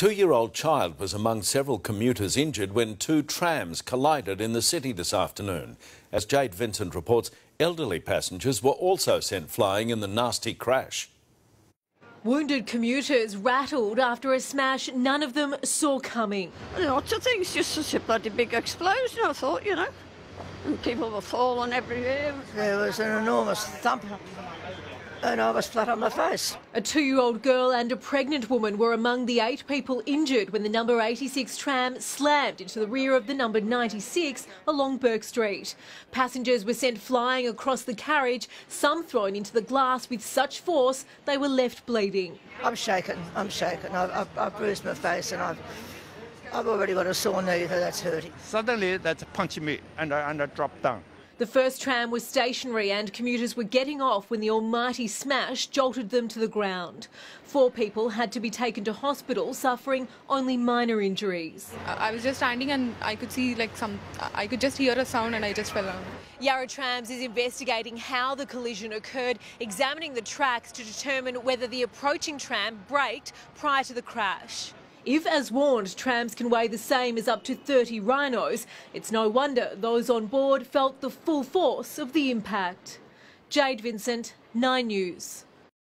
two-year-old child was among several commuters injured when two trams collided in the city this afternoon. As Jade Vincent reports, elderly passengers were also sent flying in the nasty crash. Wounded commuters rattled after a smash none of them saw coming. Lots of things, just such a bloody big explosion, I thought, you know. And people were falling everywhere. There was an enormous thump and I was flat on my face. A two-year-old girl and a pregnant woman were among the eight people injured when the number 86 tram slammed into the rear of the number 96 along Bourke Street. Passengers were sent flying across the carriage, some thrown into the glass with such force they were left bleeding. I'm shaken, I'm shaken. I've, I've, I've bruised my face and I've I've already got a sore knee, that's hurting. Suddenly, that's punched me and I, and I dropped down. The first tram was stationary and commuters were getting off when the almighty smash jolted them to the ground. Four people had to be taken to hospital suffering only minor injuries. I was just standing and I could see like some, I could just hear a sound and I just fell down. Yarra Trams is investigating how the collision occurred, examining the tracks to determine whether the approaching tram braked prior to the crash. If, as warned, trams can weigh the same as up to 30 rhinos, it's no wonder those on board felt the full force of the impact. Jade Vincent, 9 News.